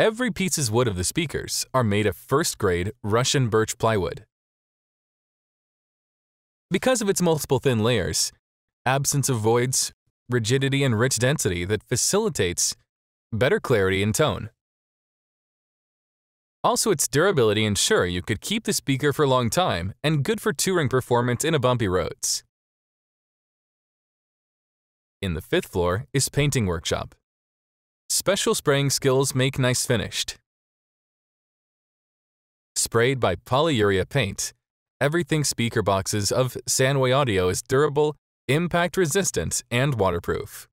Every piece's wood of the speakers are made of first-grade Russian birch plywood. Because of its multiple thin layers, absence of voids, rigidity and rich density that facilitates better clarity and tone. Also, its durability ensure you could keep the speaker for a long time and good for touring performance in a bumpy roads. In the fifth floor is painting workshop. Special spraying skills make nice finished. Sprayed by polyurea paint, everything speaker boxes of Sanway Audio is durable, impact resistant, and waterproof.